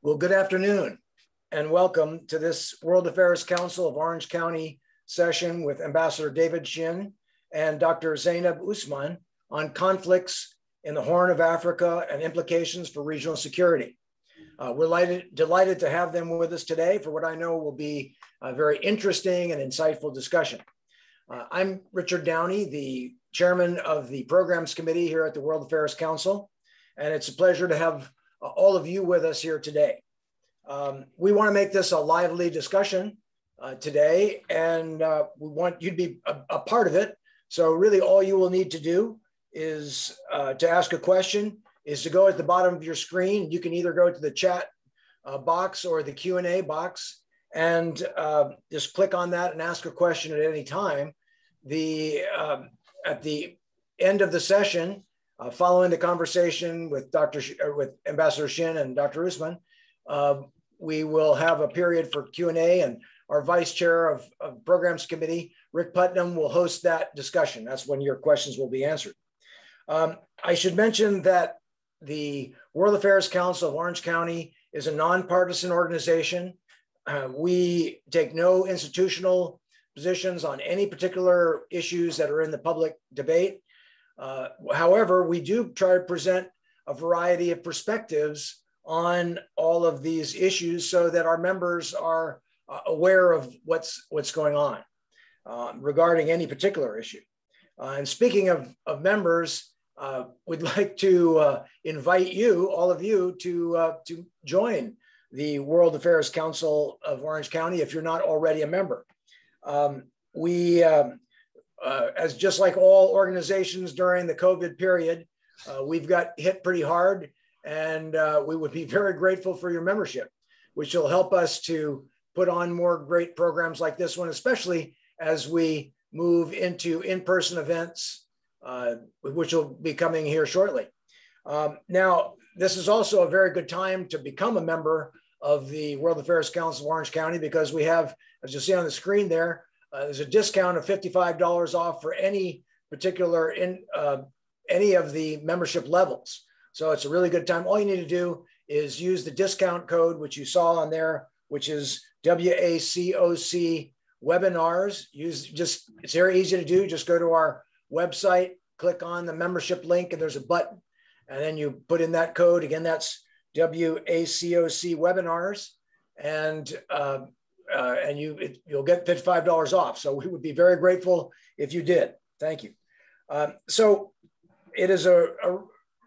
Well, good afternoon and welcome to this World Affairs Council of Orange County session with Ambassador David Shinn and Dr. Zainab Usman on conflicts in the Horn of Africa and implications for regional security. Uh, we're delighted, delighted to have them with us today for what I know will be a very interesting and insightful discussion. Uh, I'm Richard Downey, the chairman of the programs committee here at the World Affairs Council, and it's a pleasure to have all of you with us here today. Um, we want to make this a lively discussion uh, today, and uh, we want you to be a, a, part of it. So really all you will need to do is uh, to ask a question is to go at the bottom of your screen. You can either go to the chat uh, box or the Q&A box and uh, just click on that and ask a question at any time. The, um, at the end of the session, uh, following the conversation with Dr. Sh with Ambassador Shinn and Dr. Usman, uh, we will have a period for Q&A and our vice chair of, of, programs committee, Rick Putnam, will host that discussion. That's when your questions will be answered. Um, I should mention that the World Affairs Council of Orange County is a nonpartisan organization. Uh, we take no institutional positions on any particular issues that are in the public debate. Uh, however, we do try to present a variety of perspectives on all of these issues so that our members are uh, aware of what's, what's going on uh, regarding any particular issue. Uh, and speaking of, of members, uh, we'd like to invite you, all of you, to, to join the World Affairs Council of Orange County if you're not already a member. Um, we um, uh, as just like all organizations during the COVID period, uh, we've got hit pretty hard and uh, we would be very grateful for your membership, which will help us to put on more great programs like this one, especially as we move into in-person events, uh, which will be coming here shortly. Um, now, this is also a very good time to become a member of the World Affairs Council of Orange County because we have, as you see on the screen there, uh, there's a discount of $55 off for any particular in uh, any of the membership levels. So it's a really good time. All you need to do is use the discount code, which you saw on there, which is WACOC webinars. Use just, it's very easy to do. Just go to our website, click on the membership link, and there's a button. And then you put in that code. Again, that's WACOC webinars. And uh, uh, and you it, you'll get $55 off. So we would be very grateful if you did. Thank you. Um, so it is a, a,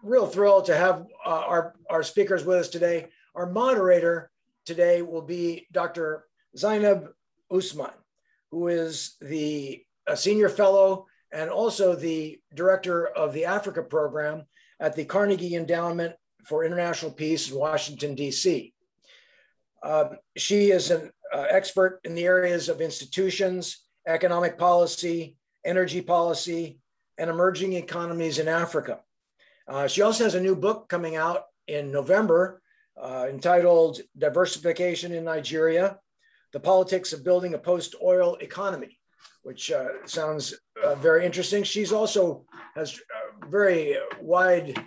real thrill to have uh, our, our speakers with us today. Our moderator today will be Dr. Zainab Usman, who is the senior fellow and also the director of the Africa program at the Carnegie Endowment for International Peace in Washington, D.C. Um, she is an uh, expert in the areas of institutions, economic policy, energy policy, and emerging economies in Africa. Uh, she also has a new book coming out in November uh, entitled Diversification in Nigeria, The Politics of Building a Post-Oil Economy, which uh, sounds uh, very interesting. She's also has a very wide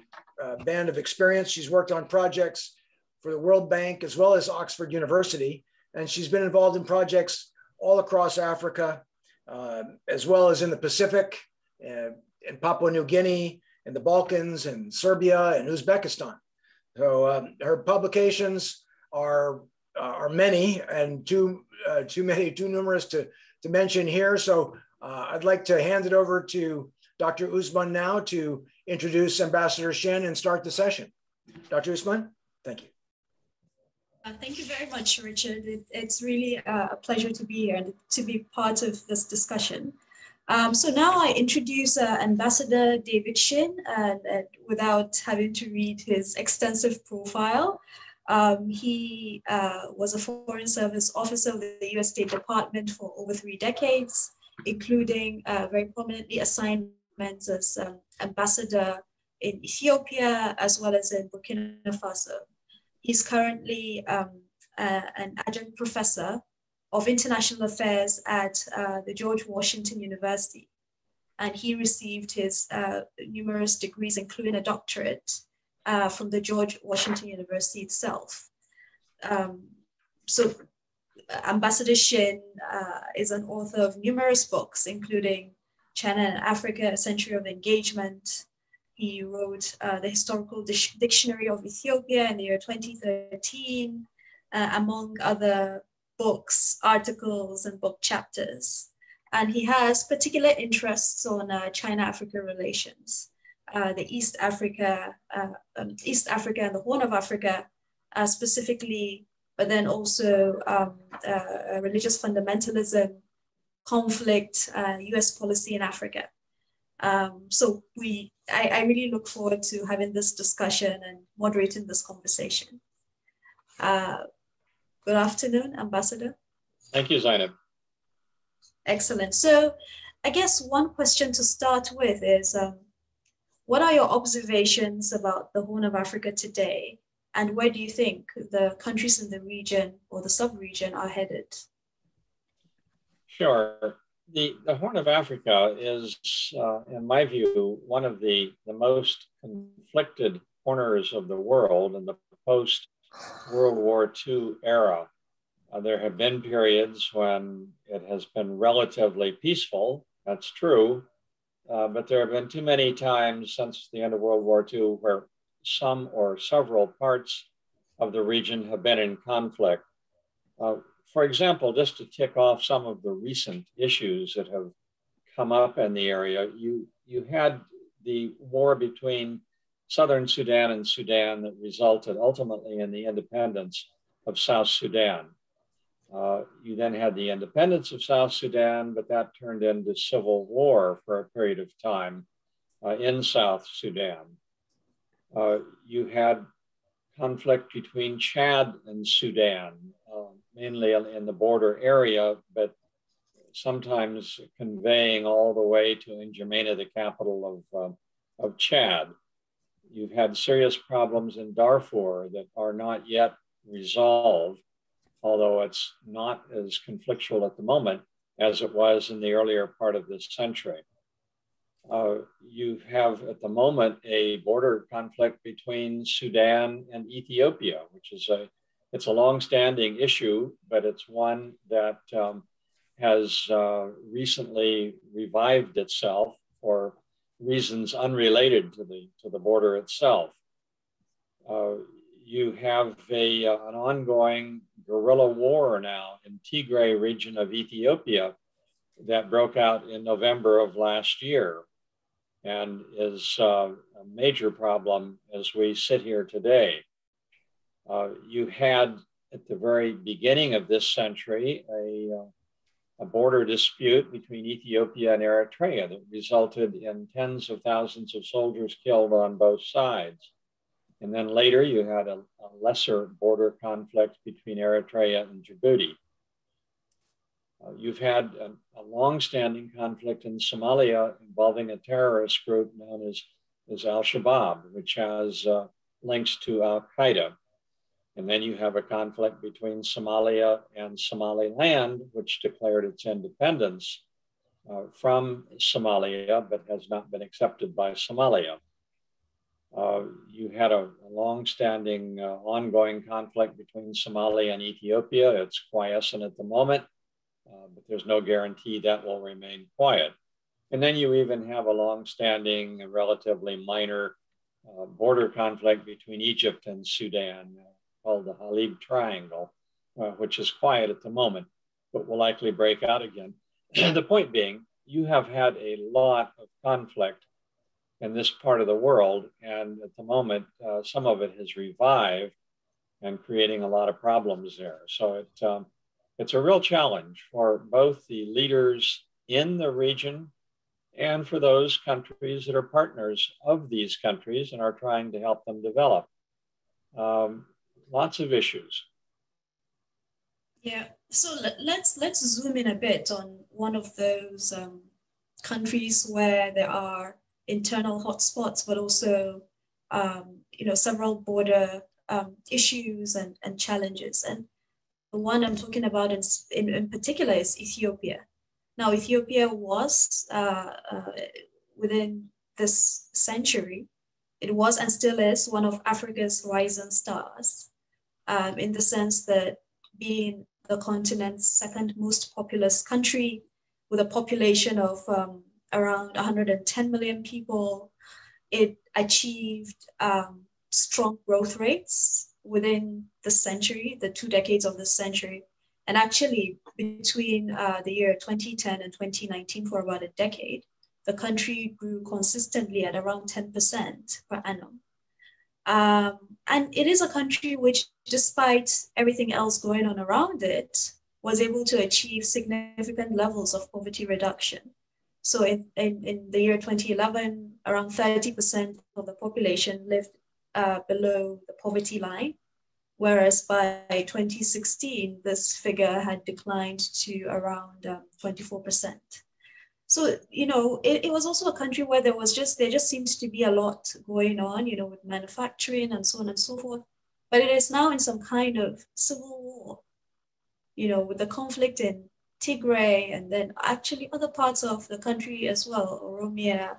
uh, band of experience. She's worked on projects for the World Bank as well as Oxford University. And she's been involved in projects all across Africa, uh, as well as in the Pacific, uh, in Papua New Guinea, in the Balkans, and Serbia, and Uzbekistan. So um, her publications are uh, are many and too uh, too many, too numerous to to mention here. So uh, I'd like to hand it over to Dr. Usman now to introduce Ambassador Shinn and start the session. Dr. Usman, thank you. Uh, thank you very much, Richard. It, it's really uh, a pleasure to be here and to be part of this discussion. Um, so now I introduce uh, Ambassador David Shinn, and, and, without having to read his extensive profile, um, he uh, was a Foreign Service officer of the US State Department for over three decades, including uh, very prominently assignments as um, ambassador in Ethiopia as well as in Burkina Faso. He's currently um, uh, an adjunct professor of international affairs at uh, the George Washington University. And he received his uh, numerous degrees, including a doctorate uh, from the George Washington University itself. um, so Ambassador Shinn uh, is an author of numerous books, including China and Africa, A Century of Engagement. He wrote uh, the Historical Dictionary of Ethiopia in the year 2013, uh, among other books, articles, and book chapters. And he has particular interests on uh, China-Africa relations, uh, the East Africa, uh, um, East Africa and the Horn of Africa, uh, specifically, but then also um, religious fundamentalism, conflict, US policy in Africa. Um, so we, I, I, really look forward to having this discussion and moderating this conversation. good afternoon, Ambassador. Thank you, Zainab. Excellent. So I guess one question to start with is, um, what are your observations about the Horn of Africa today? And where do you think the countries in the region or the sub-region are headed? Sure. The, the Horn of Africa is, uh, in my view, one of the, the most conflicted corners of the world in the post World War II era. Uh, there have been periods when it has been relatively peaceful. That's true. Uh, but there have been too many times since the end of World War II where some or several parts of the region have been in conflict. For example, just to tick off some of the recent issues that have come up in the area, you, you had the war between Southern Sudan and Sudan that resulted ultimately in the independence of South Sudan. Uh, you then had the independence of South Sudan, but that turned into civil war for a period of time uh, in South Sudan. Uh, you had conflict between Chad and Sudan, mainly in the border area, but sometimes conveying all the way to N'Djamena, the capital of, uh, of Chad. You've had serious problems in Darfur that are not yet resolved although it's not as conflictual at the moment as it was in the earlier part of this century. Uh, you have at the moment a border conflict between Sudan and Ethiopia, which is a it's a long-standing issue, but it's one that um, has uh, recently revived itself for reasons unrelated to the to the border itself. Uh, you have a, uh, an ongoing guerrilla war now in Tigray region of Ethiopia that broke out in November of last year and is uh, a major problem as we sit here today. Uh, you had at the very beginning of this century a, uh, a border dispute between Ethiopia and Eritrea that resulted in tens of thousands of soldiers killed on both sides. And then later you had a, a lesser border conflict between Eritrea and Djibouti. Uh, you've had a, a long-standing conflict in Somalia involving a terrorist group known as, as Al-Shabaab, which has uh, links to Al-Qaeda. And then you have a conflict between Somalia and Somaliland, which declared its independence uh, from Somalia, but has not been accepted by Somalia. Uh, you had a, a long-standing uh, ongoing conflict between Somalia and Ethiopia. It's quiescent at the moment, uh, but there's no guarantee that will remain quiet. And then you even have a long-standing, relatively minor uh, border conflict between Egypt and Sudan called the Halaib Triangle, which is quiet at the moment, but will likely break out again. the point being, you have had a lot of conflict in this part of the world. And at the moment, uh, some of it has revived and creating a lot of problems there. So it, um, it's a real challenge for both the leaders in the region and for those countries that are partners of these countries and are trying to help them develop. Um, lots of issues. Yeah, so let's let's zoom in a bit on one of those um, countries where there are internal hotspots, but also um, you know several border um, issues and, and challenges. And the one I'm talking about in, in, in particular is Ethiopia. Now, Ethiopia was uh, uh, within this century, it was and still is one of Africa's rising stars. Um, in the sense that being the continent's second most populous country with a population of um, around 110 million people, it achieved um, strong growth rates within the century, the two decades of the century. And actually, between uh, the year 2010 and 2019, for about a decade, the country grew consistently at around 10% per annum. Um, and it is a country which, despite everything else going on around it, was able to achieve significant levels of poverty reduction. So in, in, in the year 2011, around 30% of the population lived uh, below the poverty line, whereas by 2016, this figure had declined to around um, 24% so you know it, it was also a country where there was just there just seems to be a lot going on you know with manufacturing and so on and so forth. But it is now in some kind of civil war you know with the conflict in tigray and then actually other parts of the country as well oromia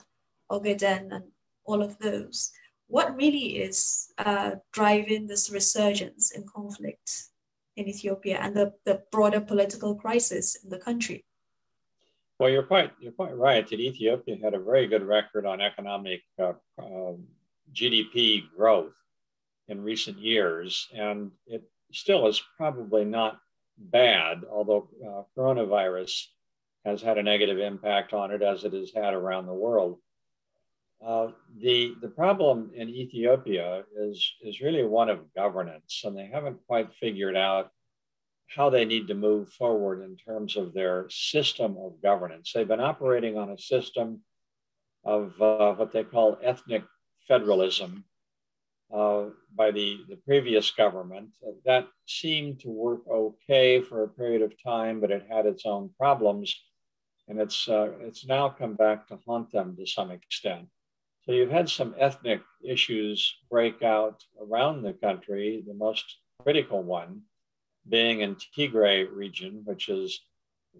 ogaden and all of those. What really is uh, driving this resurgence in conflict in ethiopia and the, the broader political crisis in the country well, you're quite you're quite right that Ethiopia had a very good record on economic uh, um, GDP growth in recent years, and it still is probably not bad. Although uh, coronavirus has had a negative impact on it, as it has had around the world. Uh, the the problem in Ethiopia is is really one of governance, and they haven't quite figured out how they need to move forward in terms of their system of governance. They've been operating on a system of uh, what they call ethnic federalism uh, by the, the previous government. That seemed to work okay for a period of time, but it had its own problems. And it's, uh, it's now come back to haunt them to some extent. So you've had some ethnic issues break out around the country. The most critical one being in Tigray region, which is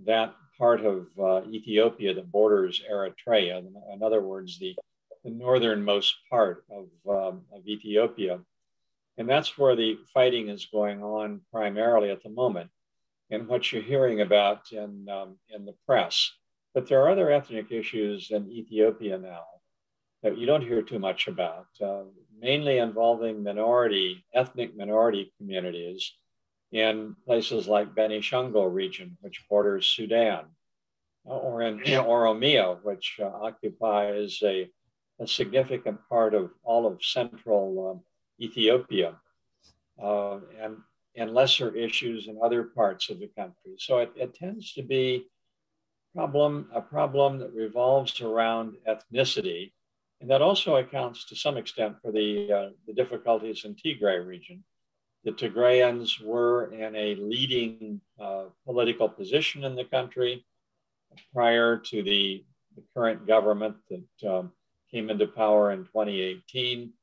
that part of uh, Ethiopia that borders Eritrea. In other words, the, the northernmost part of, um, of Ethiopia. And that's where the fighting is going on primarily at the moment, and what you're hearing about in, um, in the press. But there are other ethnic issues in Ethiopia now that you don't hear too much about, uh, mainly involving minority, ethnic minority communities in places like Benishangul region, which borders Sudan, or in Oromia, which uh, occupies a, a, significant part of all of central um, Ethiopia, uh, and, and lesser issues in other parts of the country. So it, it tends to be problem, a problem that revolves around ethnicity, and that also accounts to some extent for the, uh, the difficulties in Tigray region the Tigrayans were in a leading uh, political position in the country prior to the, the current government that um, came into power in 2018.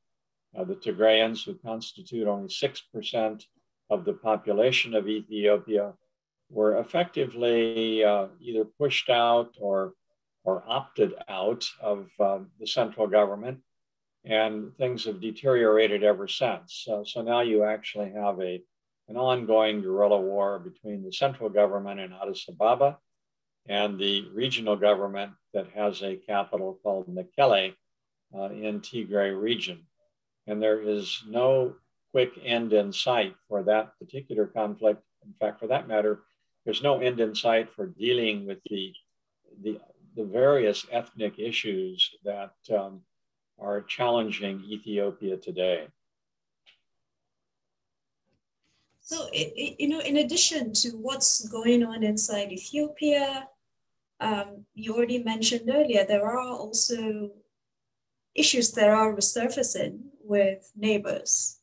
Uh, the Tigrayans, who constitute only 6% of the population of Ethiopia, were effectively uh, either pushed out or, or opted out of um, the central government and things have deteriorated ever since. So, so now you actually have a, an ongoing guerrilla war between the central government in Addis Ababa and the regional government that has a capital called Mekele uh, in Tigray region. And there is no quick end in sight for that particular conflict. In fact, for that matter, there's no end in sight for dealing with the, the, the various ethnic issues that um, are challenging Ethiopia today? So, you know, in addition to what's going on inside Ethiopia, um, you already mentioned earlier, there are also issues that are resurfacing with neighbors.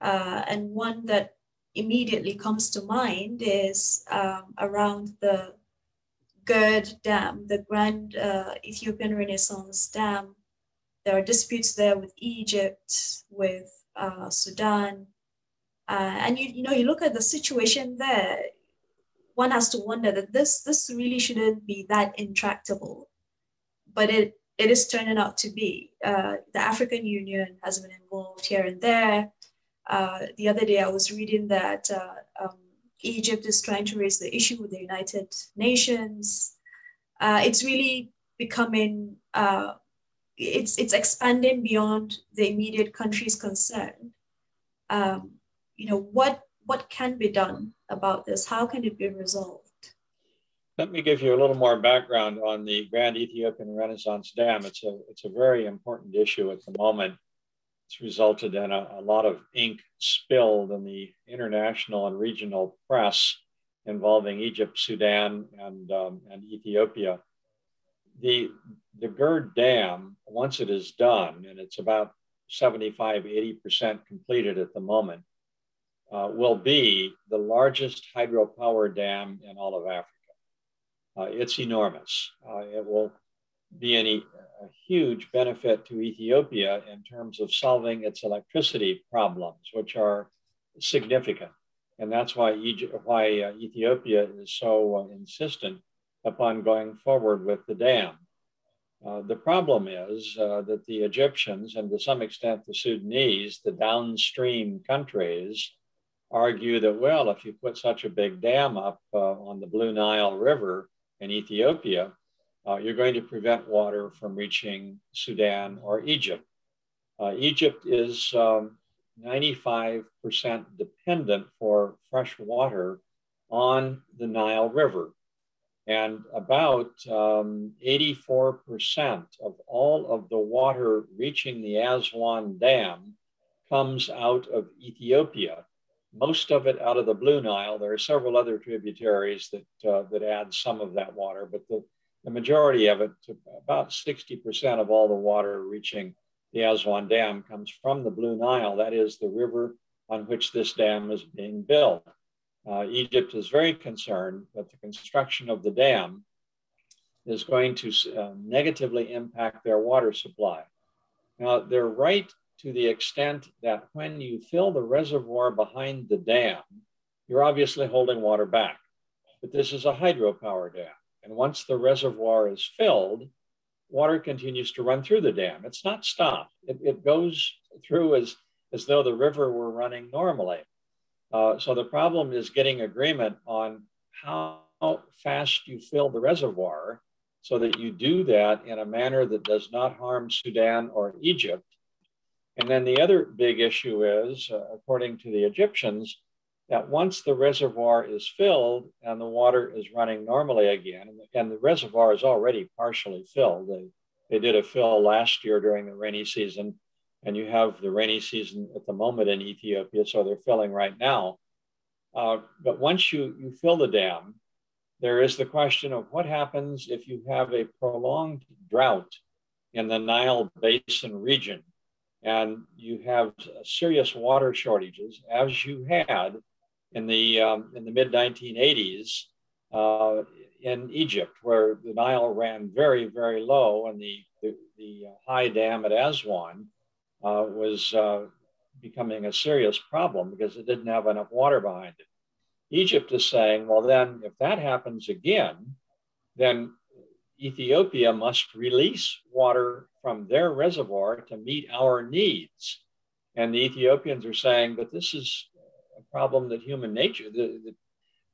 Uh, and one that immediately comes to mind is um, around the Gerd Dam, the Grand uh, Ethiopian Renaissance Dam there are disputes there with Egypt, with uh, Sudan. Uh, and you, you know, you look at the situation there, one has to wonder that this, this really shouldn't be that intractable, but it, it is turning out to be. Uh, the African Union has been involved here and there. Uh, the other day, I was reading that uh, um, Egypt is trying to raise the issue with the United Nations. Uh, it's really becoming, uh, it's, it's expanding beyond the immediate country's concern. Um, you know, what, what can be done about this? How can it be resolved? Let me give you a little more background on the Grand Ethiopian Renaissance Dam. It's a, it's a very important issue at the moment. It's resulted in a, a lot of ink spilled in the international and regional press involving Egypt, Sudan, and, um, and Ethiopia. The, the GERD Dam, once it is done, and it's about 75, 80% completed at the moment, uh, will be the largest hydropower dam in all of Africa. Uh, it's enormous. Uh, it will be any, a huge benefit to Ethiopia in terms of solving its electricity problems, which are significant. And that's why, Egypt, why uh, Ethiopia is so uh, insistent upon going forward with the dam. Uh, the problem is uh, that the Egyptians, and to some extent the Sudanese, the downstream countries, argue that, well, if you put such a big dam up on the Blue Nile River, in Ethiopia, uh, you're going to prevent water from reaching Sudan or Egypt. Uh, Egypt is um, 95% dependent for fresh water on the Nile River. And about um, 84% of all of the water reaching the Aswan Dam comes out of Ethiopia most of it out of the Blue Nile. There are several other tributaries that, uh, that add some of that water, but the, the majority of it, about 60% of all the water reaching the Aswan Dam comes from the Blue Nile. That is the river on which this dam is being built. Uh, Egypt is very concerned that the construction of the dam is going to uh, negatively impact their water supply. Now, they're right to the extent that when you fill the reservoir behind the dam, you're obviously holding water back. But this is a hydropower dam. And once the reservoir is filled, water continues to run through the dam. It's not stopped. It, it goes through as, as though the river were running normally. Uh, so the problem is getting agreement on how fast you fill the reservoir so that you do that in a manner that does not harm Sudan or Egypt. And then the other big issue is, uh, according to the Egyptians, that once the reservoir is filled and the water is running normally again, and the, and the reservoir is already partially filled, they, they did a fill last year during the rainy season, and you have the rainy season at the moment in Ethiopia, so they're filling right now. Uh, but once you, you fill the dam, there is the question of what happens if you have a prolonged drought in the Nile Basin region and you have serious water shortages, as you had in the um, in the mid 1980s uh, in Egypt, where the Nile ran very very low, and the the, the high dam at Aswan uh, was uh, becoming a serious problem because it didn't have enough water behind it. Egypt is saying, well, then if that happens again, then Ethiopia must release water from their reservoir to meet our needs. And the Ethiopians are saying, but this is a problem that human nature, the, the,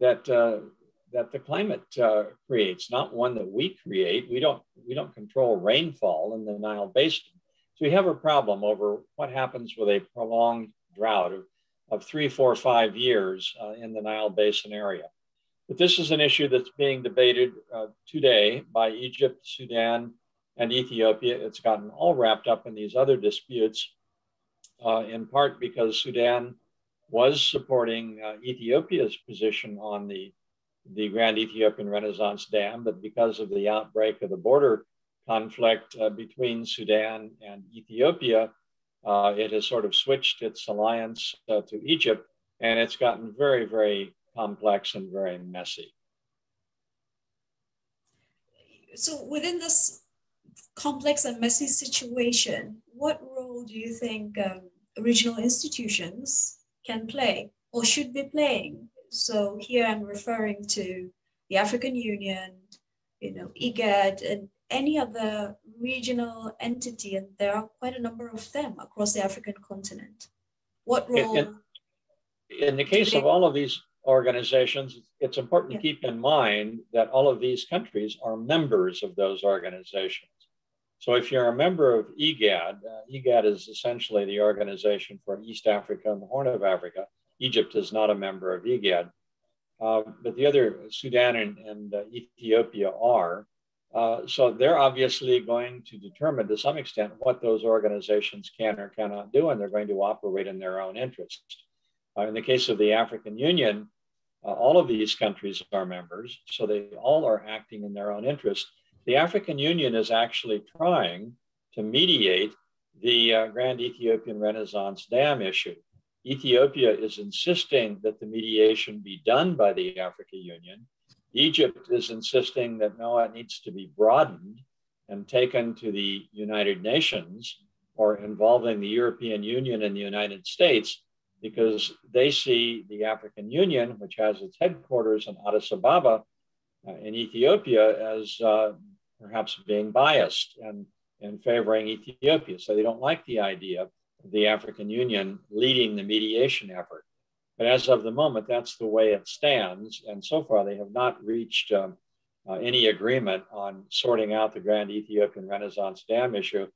that, uh, that the climate uh, creates, not one that we create. We don't, we don't control rainfall in the Nile Basin. So we have a problem over what happens with a prolonged drought of, of three, four, five years uh, in the Nile Basin area. But this is an issue that's being debated uh, today by Egypt, Sudan, and Ethiopia. It's gotten all wrapped up in these other disputes, uh, in part because Sudan was supporting uh, Ethiopia's position on the, the Grand Ethiopian Renaissance Dam, but because of the outbreak of the border conflict uh, between Sudan and Ethiopia, uh, it has sort of switched its alliance uh, to Egypt, and it's gotten very, very complex and very messy. So within this complex and messy situation, what role do you think um, regional institutions can play or should be playing? So here I'm referring to the African Union, you know, IGAD, and any other regional entity, and there are quite a number of them across the African continent. What role? In, in the case of all of these organizations, it's important yeah. to keep in mind that all of these countries are members of those organizations. So if you're a member of IGAD, uh, IGAD is essentially the organization for East Africa and the Horn of Africa. Egypt is not a member of IGAD, uh, but the other, Sudan and, and uh, Ethiopia are. Uh, so they're obviously going to determine to some extent what those organizations can or cannot do, and they're going to operate in their own interest. Uh, in the case of the African Union, uh, all of these countries are members, so they all are acting in their own interest. The African Union is actually trying to mediate the uh, Grand Ethiopian Renaissance Dam issue. Ethiopia is insisting that the mediation be done by the African Union. Egypt is insisting that no, it needs to be broadened and taken to the United Nations or involving the European Union and the United States because they see the African Union, which has its headquarters in Addis Ababa uh, in Ethiopia, as uh, perhaps being biased and, and favoring Ethiopia. So they don't like the idea of the African Union leading the mediation effort. But as of the moment, that's the way it stands. And so far, they have not reached um, uh, any agreement on sorting out the Grand Ethiopian Renaissance Dam issue.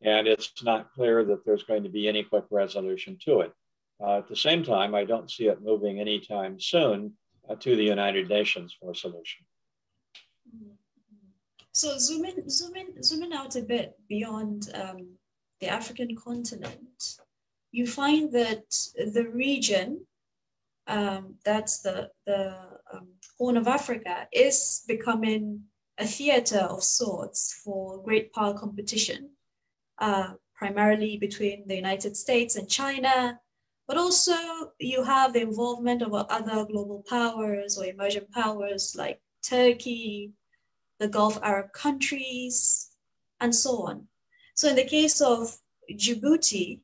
And it's not clear that there's going to be any quick resolution to it. Uh, at the same time, I don't see it moving anytime soon uh, to the United Nations for a solution. So zoom in, zoom in, zoom in out a bit beyond um, the African continent. You find that the region, um, that's the the um, Horn of Africa, is becoming a theater of sorts for great power competition, uh, primarily between the United States and China, but also you have the involvement of other global powers or emerging powers like Turkey, the Gulf Arab countries, and so on. So in the case of Djibouti,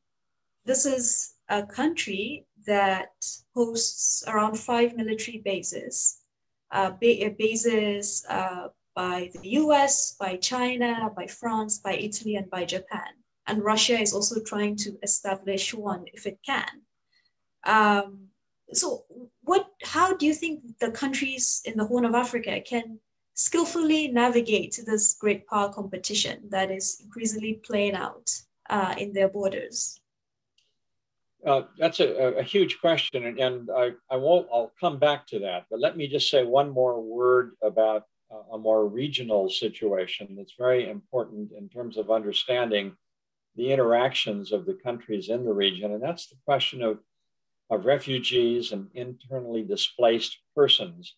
this is a country that hosts around five military bases, uh, bases uh, by the US, by China, by France, by Italy, and by Japan. And Russia is also trying to establish one if it can. Um, so what, how do you think the countries in the Horn of Africa can skillfully navigate this great power competition that is increasingly playing out uh, in their borders? Uh, that's a, a, huge question, and, and I, I won't. I'll come back to that. But let me just say one more word about a more regional situation that's very important in terms of understanding the interactions of the countries in the region, and that's the question of of refugees and internally displaced persons.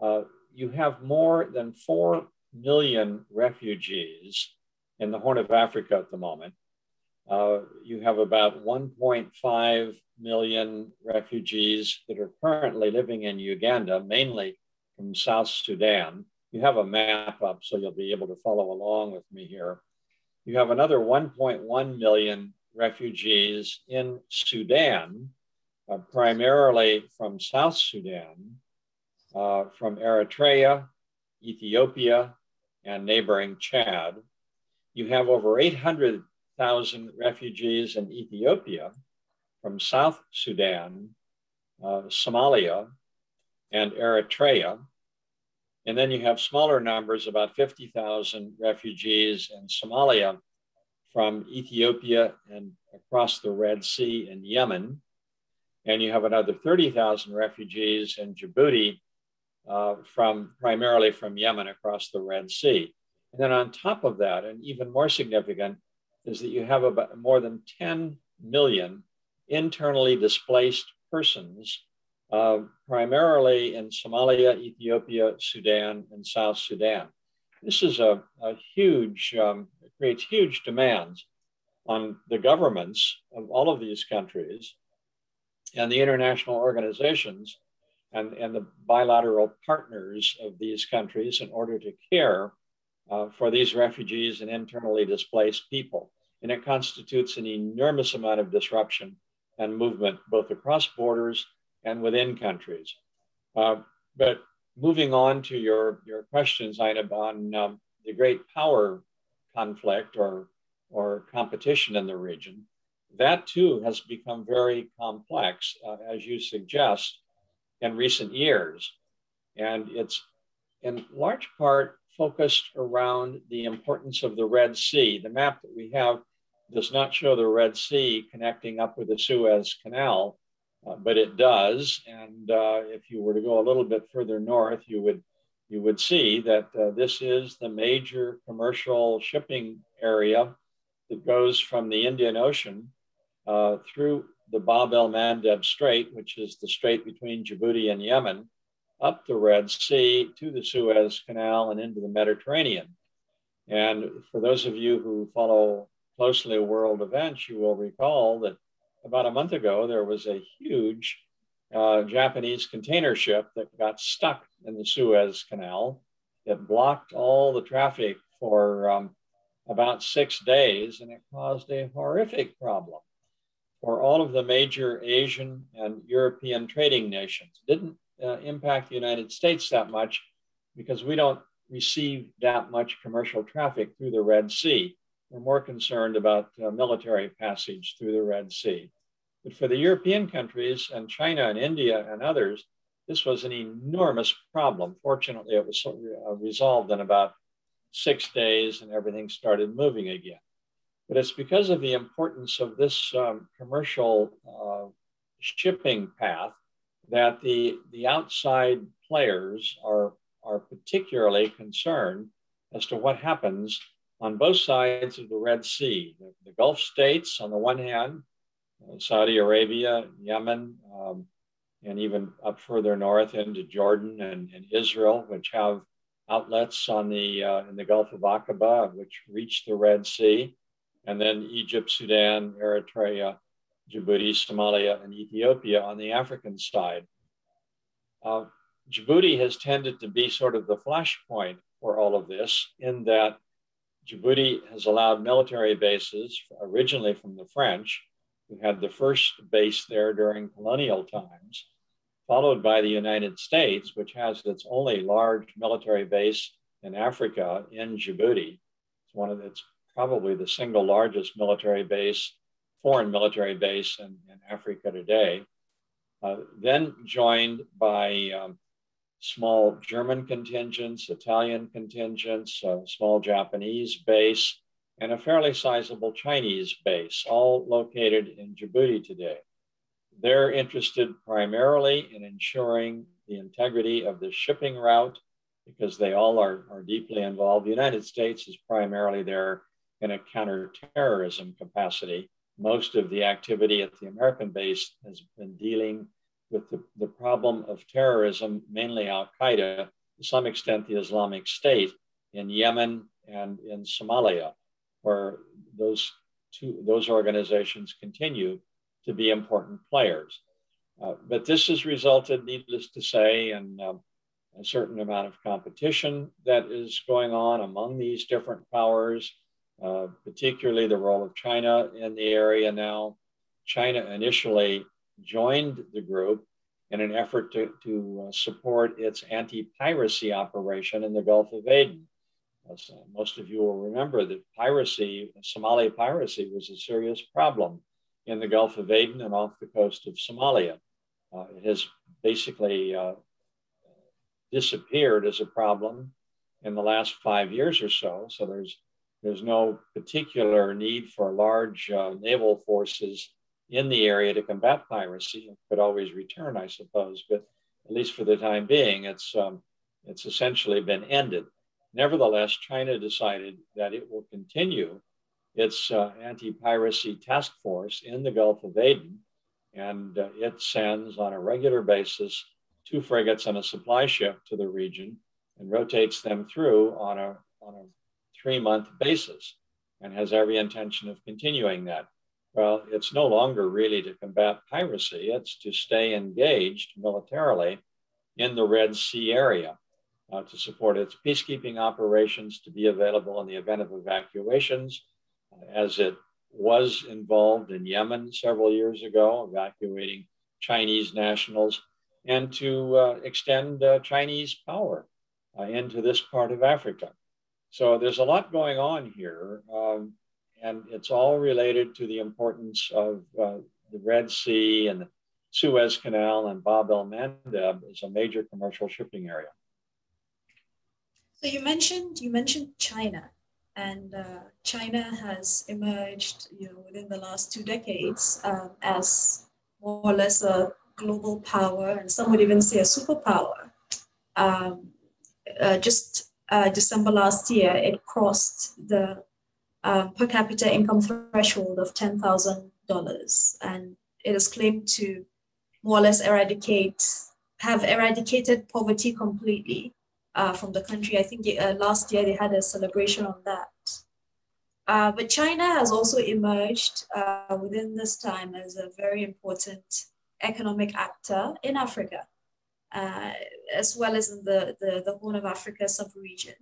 Uh, you have more than 4 million refugees in the Horn of Africa at the moment. Uh, you have about 1.5 million refugees that are currently living in Uganda, mainly from South Sudan. You have a map up, so you'll be able to follow along with me here. You have another 1.1 million refugees in Sudan, uh, primarily from South Sudan, uh, from Eritrea, Ethiopia, and neighboring Chad. You have over 800,000 refugees in Ethiopia from South Sudan, uh, Somalia, and Eritrea. And then you have smaller numbers, about 50,000 refugees in Somalia from Ethiopia and across the Red Sea in Yemen and you have another 30,000 refugees in Djibouti uh, from primarily from Yemen across the Red Sea. And then on top of that, and even more significant, is that you have about more than 10 million internally displaced persons, uh, primarily in Somalia, Ethiopia, Sudan, and South Sudan. This is a, a huge, um, creates huge demands on the governments of all of these countries and the international organizations and, and the bilateral partners of these countries in order to care uh, for these refugees and internally displaced people. And it constitutes an enormous amount of disruption and movement, both across borders and within countries. Uh, but moving on to your, your question, Zainab, on um, the great power conflict or, or competition in the region, that too has become very complex, uh, as you suggest, in recent years. And it's in large part focused around the importance of the Red Sea. The map that we have does not show the Red Sea connecting up with the Suez Canal, uh, but it does. And uh, if you were to go a little bit further north, you would you would see that uh, this is the major commercial shipping area that goes from the Indian Ocean uh, through the Bab el Mandeb Strait, which is the strait between Djibouti and Yemen, up the Red Sea to the Suez Canal and into the Mediterranean. And for those of you who follow closely world events, you will recall that about a month ago there was a huge uh, Japanese container ship that got stuck in the Suez Canal. It blocked all the traffic for um, about six days and it caused a horrific problem for all of the major Asian and European trading nations. It didn't uh, impact the United States that much because we don't receive that much commercial traffic through the Red Sea. We're more concerned about uh, military passage through the Red Sea. But for the European countries and China and India and others, this was an enormous problem. Fortunately, it was uh, resolved in about six days and everything started moving again. But it's because of the importance of this um, commercial uh, shipping path that the, the outside players are, are particularly concerned as to what happens on both sides of the Red Sea. The, the Gulf states, on the one hand, uh, Saudi Arabia, Yemen, um, and even up further north into Jordan and, and Israel, which have outlets on the uh, in the Gulf of Aqaba, which reach the Red Sea, and then Egypt, Sudan, Eritrea, Djibouti, Somalia, and Ethiopia on the African side. Uh, Djibouti has tended to be sort of the flashpoint for all of this, in that Djibouti has allowed military bases, originally from the French, who had the first base there during colonial times, followed by the United States, which has its only large military base in Africa in Djibouti. It's one of its probably the single largest military base, foreign military base in, in Africa today. Uh, then joined by um, small German contingents, Italian contingents, a small Japanese base, and a fairly sizable Chinese base, all located in Djibouti today. They're interested primarily in ensuring the integrity of the shipping route because they all are, are deeply involved. The United States is primarily there in a counterterrorism capacity. Most of the activity at the American base has been dealing with the, the problem of terrorism, mainly Al Qaeda, to some extent the Islamic State in Yemen and in Somalia, where those two those organizations continue to be important players. Uh, but this has resulted, needless to say, in um, a certain amount of competition that is going on among these different powers, uh, particularly the role of China in the area now. China initially joined the group in an effort to, to uh, support its anti piracy operation in the Gulf of Aden. As, uh, most of you will remember that piracy, Somali piracy, was a serious problem in the Gulf of Aden and off the coast of Somalia. Uh, it has basically uh, disappeared as a problem in the last five years or so. So there's there's no particular need for large uh, naval forces in the area to combat piracy. It could always return, I suppose, but at least for the time being, it's um, it's essentially been ended. Nevertheless, China decided that it will continue its uh, anti-piracy task force in the Gulf of Aden, and uh, it sends on a regular basis two frigates and a supply ship to the region and rotates them through on a, on a three-month basis and has every intention of continuing that. Well, it's no longer really to combat piracy, it's to stay engaged militarily in the Red Sea area. Uh, to support its peacekeeping operations, to be available in the event of evacuations, as it was involved in Yemen several years ago, evacuating Chinese nationals, and to uh, extend uh, Chinese power uh, into this part of Africa. So there's a lot going on here. Um, and it's all related to the importance of uh, the Red Sea and the Suez Canal and Bab el Mandeb is a major commercial shipping area. So you mentioned you mentioned China, and uh, China has emerged, you know, within the last two decades um, as more or less a global power, and some would even say a superpower. Um, uh, just uh, December last year, it crossed the uh, per capita income threshold of $10,000. And it is claimed to more or less eradicate, have eradicated poverty completely uh, from the country. I think uh, last year they had a celebration on that. Uh, but China has also emerged uh, within this time as a very important economic actor in Africa uh, as well as in the, the, the Horn of Africa sub-region.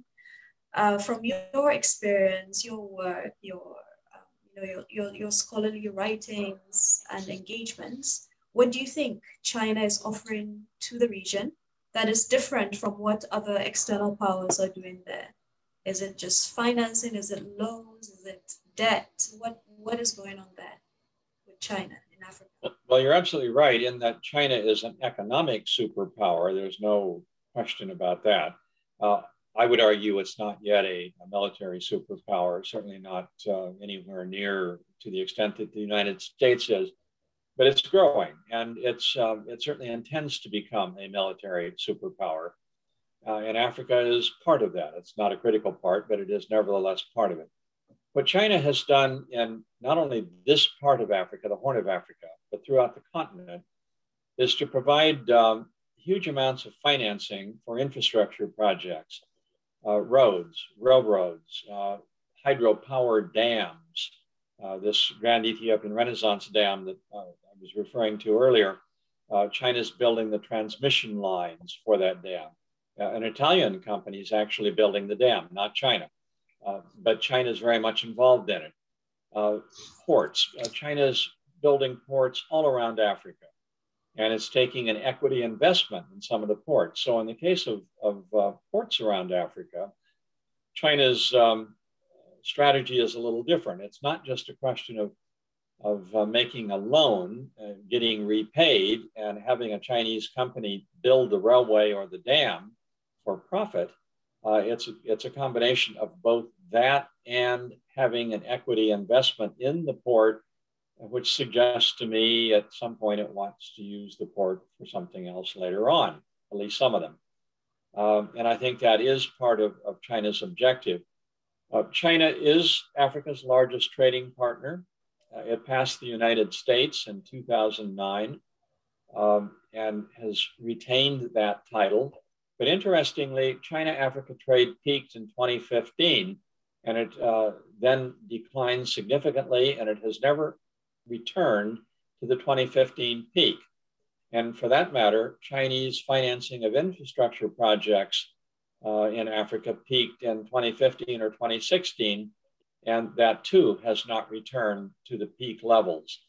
Uh, from your experience, your work, your, um, you know, your, your, your scholarly writings and engagements, what do you think China is offering to the region that is different from what other external powers are doing there? Is it just financing? Is it loans? Is it debt? What, what is going on there with China? In Africa? Well, you're absolutely right in that China is an economic superpower. There's no question about that. Uh, I would argue it's not yet a, a military superpower, certainly not uh, anywhere near to the extent that the United States is, but it's growing and it's, um, it certainly intends to become a military superpower. Uh, and Africa is part of that. It's not a critical part, but it is nevertheless part of it. What China has done in not only this part of Africa, the Horn of Africa, but throughout the continent, is to provide um, huge amounts of financing for infrastructure projects, roads, railroads, uh, hydropower dams. Uh, this Grand Ethiopian Renaissance Dam that uh, I was referring to earlier, uh, China's building the transmission lines for that dam. Uh, an Italian company is actually building the dam, not China. Uh, but China is very much involved in it. Uh, ports, uh, China's building ports all around Africa, and it's taking an equity investment in some of the ports. So, in the case of, of uh, ports around Africa, China's um, strategy is a little different. It's not just a question of of uh, making a loan, uh, getting repaid, and having a Chinese company build the railway or the dam for profit. Uh, it's, a, it's a combination of both that and having an equity investment in the port, which suggests to me at some point it wants to use the port for something else later on, at least some of them. Um, and I think that is part of, of China's objective. Uh, China is Africa's largest trading partner. Uh, it passed the United States in 2009 um, and has retained that title but interestingly, China Africa trade peaked in 2015 and it uh, then declined significantly and it has never returned to the 2015 peak. And for that matter, Chinese financing of infrastructure projects uh, in Africa peaked in 2015 or 2016, and that too has not returned to the peak levels.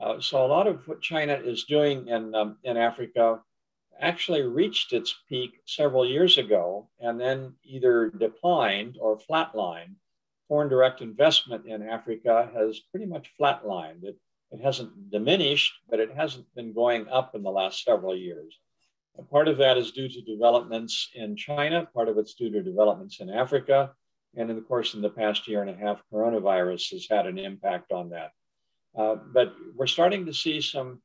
Uh, so a lot of what China is doing in, um, in Africa actually reached its peak several years ago and then either declined or flatlined. Foreign direct investment in Africa has pretty much flatlined. It, it hasn't diminished, but it hasn't been going up in the last several years. A part of that is due to developments in China, part of it's due to developments in Africa. And of course, in the past year and a half, coronavirus has had an impact on that. Uh, but we're starting to see some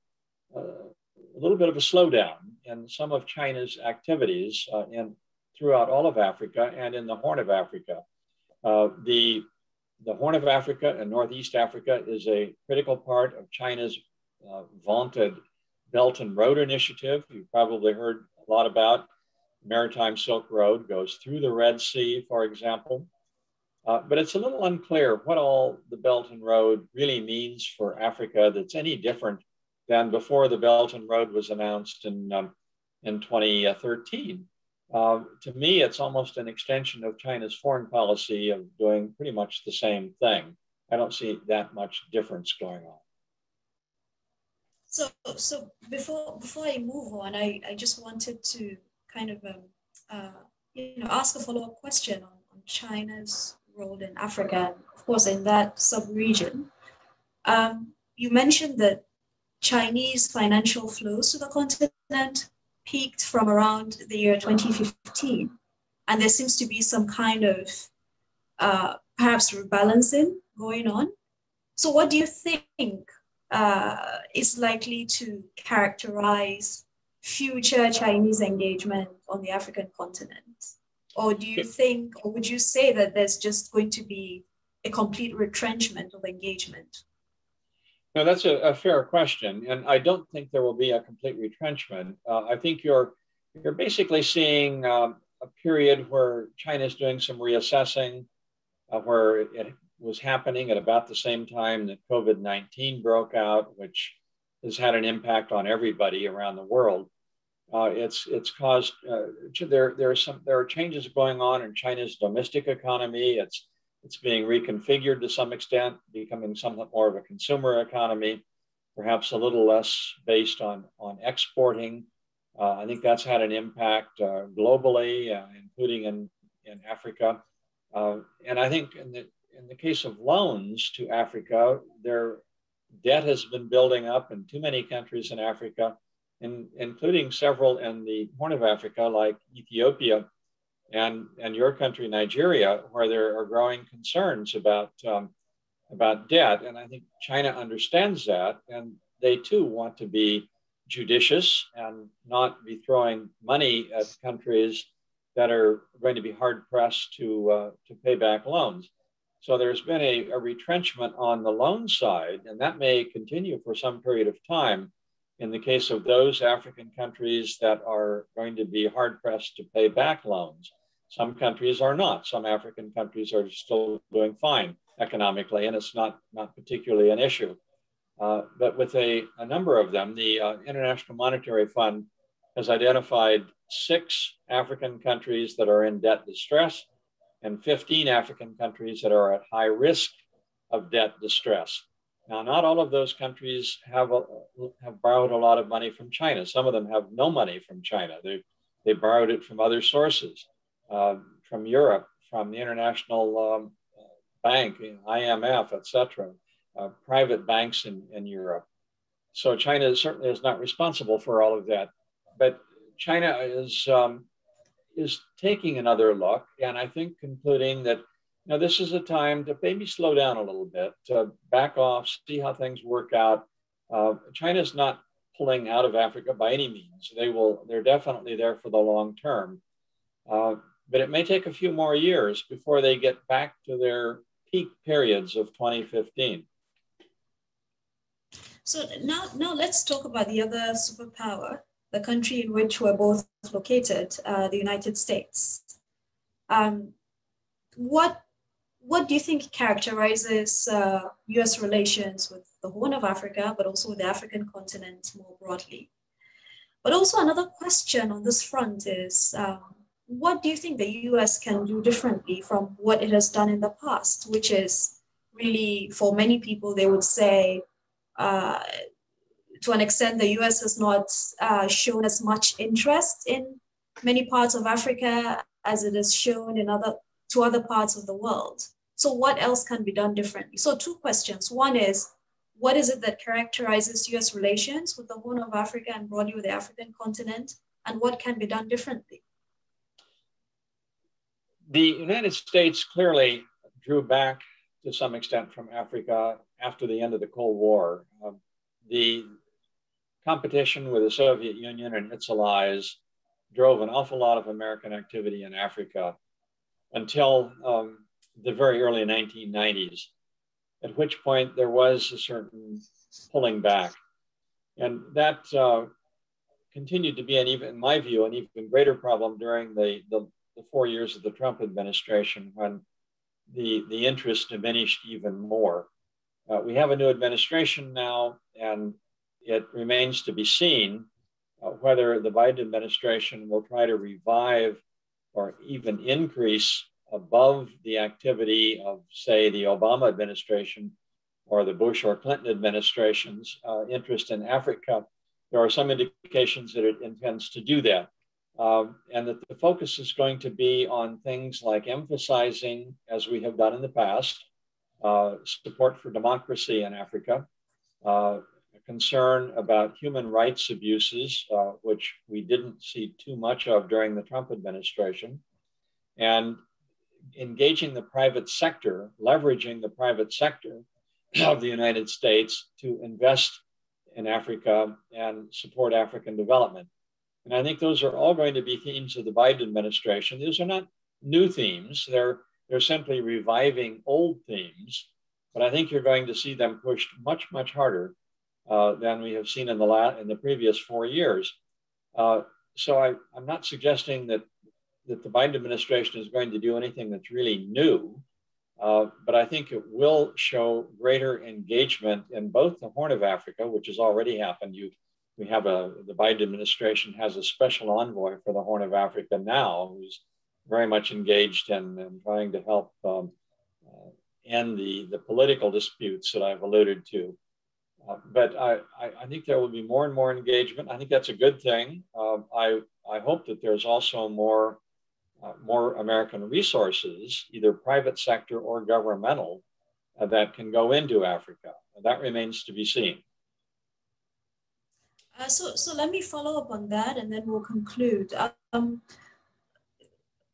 uh, a little bit of a slowdown in some of China's activities uh, in, throughout all of Africa and in the Horn of Africa. Uh, the, the Horn of Africa and Northeast Africa is a critical part of China's uh, vaunted Belt and Road Initiative. You've probably heard a lot about. Maritime Silk Road goes through the Red Sea, for example. Uh, but it's a little unclear what all the Belt and Road really means for Africa that's any different than before the Belt and Road was announced in, um, in 2013. Uh, to me, it's almost an extension of China's foreign policy of doing pretty much the same thing. I don't see that much difference going on. So, so before before I move on, I, I just wanted to kind of um, uh, you know ask a follow up question on, on China's role in Africa, and of course in that sub-region. Um, you mentioned that Chinese financial flows to the continent peaked from around the year 2015. And there seems to be some kind of uh, perhaps rebalancing going on. So, what do you think uh, is likely to characterize future Chinese engagement on the African continent? Or do you think, or would you say that there's just going to be a complete retrenchment of engagement? No, that's a, a fair question, and I don't think there will be a complete retrenchment. Uh, I think you're you're basically seeing um, a period where China is doing some reassessing, uh, where it was happening at about the same time that COVID 19 broke out, which has had an impact on everybody around the world. Uh, it's it's caused uh, there there are some there are changes going on in China's domestic economy. It's it's being reconfigured to some extent, becoming somewhat more of a consumer economy, perhaps a little less based on on exporting. Uh, I think that's had an impact uh, globally, uh, including in in Africa. Uh, and I think in the in the case of loans to Africa, their debt has been building up in too many countries in Africa, in, including several in the Horn of Africa, like Ethiopia and, and your country, Nigeria, where there are growing concerns about, um, about debt. And I think China understands that, and they too want to be judicious and not be throwing money at countries that are going to be hard pressed to, uh, to pay back loans. So there's been a, a, retrenchment on the loan side, and that may continue for some period of time in the case of those African countries that are going to be hard pressed to pay back loans. Some countries are not. Some African countries are still doing fine economically, and it's not, not particularly an issue. Uh, but with a, a, number of them, the uh, International Monetary Fund has identified six African countries that are in debt distress and 15 African countries that are at high risk of debt distress. Now, not all of those countries have, a, have borrowed a lot of money from China. Some of them have no money from China. They, they borrowed it from other sources, uh, from Europe, from the International um, Bank, IMF, etc., uh, private banks in, in Europe. So China certainly is not responsible for all of that. But China is um, is taking another look, and I think concluding that know this is a time to maybe slow down a little bit, to back off, see how things work out. Uh, China's not pulling out of Africa by any means. They will. They're definitely there for the long term, uh, but it may take a few more years before they get back to their peak periods of 2015. So now, now let's talk about the other superpower, the country in which we're both located, uh, the United States. Um, what what do you think characterizes uh, U.S. relations with the Horn of Africa, but also with the African continent more broadly? But also another question on this front is, um, what do you think the U.S. can do differently from what it has done in the past, which is really, for many people, they would say, uh, to an extent, the US has not uh, shown as much interest in many parts of Africa as it is shown in other to other parts of the world. So what else can be done differently? So two questions. One is, what is it that characterizes US relations with the Horn of Africa and broadly with the African continent? And what can be done differently? The United States clearly drew back to some extent from Africa after the end of the Cold War. Um, the competition with the Soviet Union and its allies drove an awful lot of American activity in Africa until um, the very early 1990s, at which point there was a certain pulling back. And that uh, continued to be, an even, in my view, an even greater problem during the, the, the four years of the Trump administration when the, the interest diminished even more. Uh, we have a new administration now, and it remains to be seen uh, whether the Biden administration will try to revive or even increase above the activity of, say, the Obama administration or the Bush or Clinton administration's uh, interest in Africa. There are some indications that it intends to do that. um, and that the focus is going to be on things like emphasizing, as we have done in the past, uh, support for democracy in Africa, uh, concern about human rights abuses, uh, which we didn't see too much of during the Trump administration, and engaging the private sector, leveraging the private sector of the United States to invest in Africa and support African development. And I think those are all going to be themes of the Biden administration. These are not new themes, they're, they're simply reviving old themes. But I think you're going to see them pushed much, much harder uh, than we have seen in the la- in the previous four years. Uh, so I, I'm not suggesting that that the Biden administration is going to do anything that's really new, uh, but I think it will show greater engagement in both the Horn of Africa, which has already happened. You, we have a the Biden administration has a special envoy for the Horn of Africa now, who's very much engaged in, in trying to help um, uh, end the the political disputes that I've alluded to. Uh, but I, I, think there will be more and more engagement. I think that's a good thing. Uh, I, I hope that there's also more, uh, more American resources, either private sector or governmental, uh, that can go into Africa. That remains to be seen. Uh, so, so let me follow up on that and then we'll conclude. Um,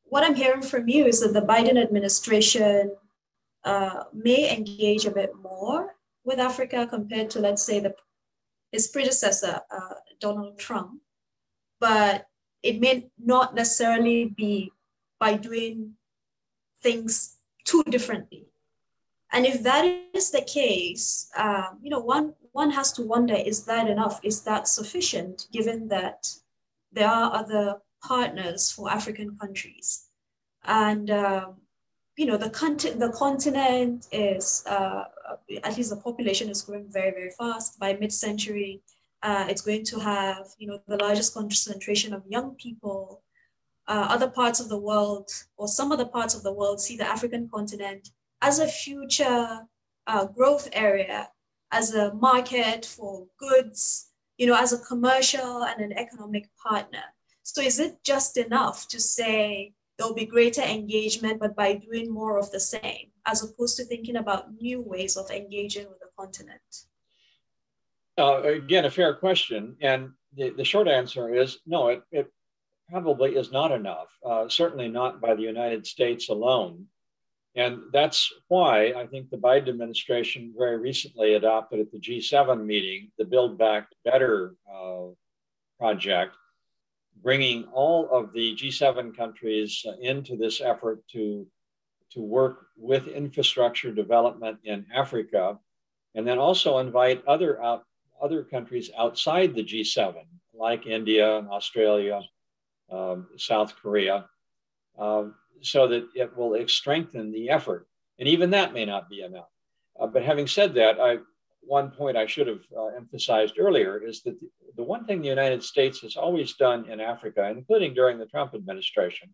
what I'm hearing from you is that the Biden administration may engage a bit more with Africa compared to, let's say, the, his predecessor, uh, Donald Trump. But it may not necessarily be by doing things too differently. And if that is the case, um, you know, one one has to wonder: Is that enough? Is that sufficient? Given that there are other partners for African countries, and um, you know, the, conti- the continent is, uh, at least the population is growing very, very fast. By mid-century, uh, it's going to have, you know, the largest concentration of young people. Uh, other parts of the world, or some other parts of the world, see the African continent as a future uh, growth area, as a market for goods, you know, as a commercial and an economic partner. So is it just enough to say, there'll be greater engagement, but by doing more of the same, as opposed to thinking about new ways of engaging with the continent? Uh, again, a fair question. And the, the short answer is no, it, it probably is not enough, uh, certainly not by the United States alone. And that's why I think the Biden administration very recently adopted at the G7 meeting the Build Back Better uh, project, bringing all of the G7 countries into this effort to, to work with infrastructure development in Africa, and then also invite other, uh, other countries outside the G7, like India and Australia, um, South Korea, um, so that it will strengthen the effort. And even that may not be enough. Uh, but having said that, I, one point I should have uh, emphasized earlier is that the, the, one thing the United States has always done in Africa, including during the Trump administration,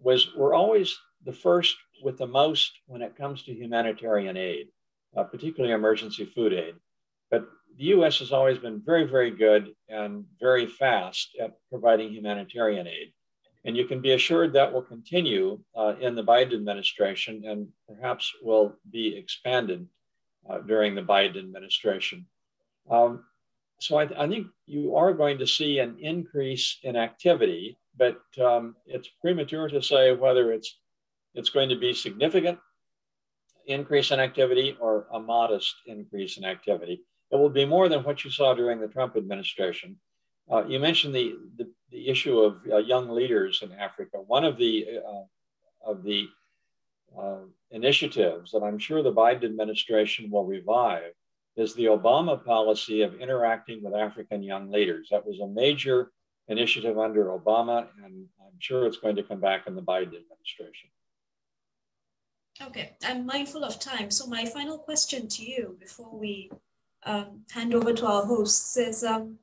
was we're always the first with the most when it comes to humanitarian aid, uh, particularly emergency food aid. But the US has always been very, very good and very fast at providing humanitarian aid. And you can be assured that will continue uh, in the Biden administration and perhaps will be expanded uh, during the Biden administration. Um, so I, th- I, think you are going to see an increase in activity, but um, it's premature to say whether it's it's going to be significant increase in activity or a modest increase in activity. It will be more than what you saw during the Trump administration. Uh, you mentioned the, the, the issue of uh, young leaders in Africa. One of the uh, of the uh, initiatives that I'm sure the Biden administration will revive is the Obama policy of interacting with African young leaders. That was a major initiative under Obama, and I'm sure it's going to come back in the Biden administration. Okay, I'm mindful of time. So, my final question to you before we um, hand over to our hosts is um,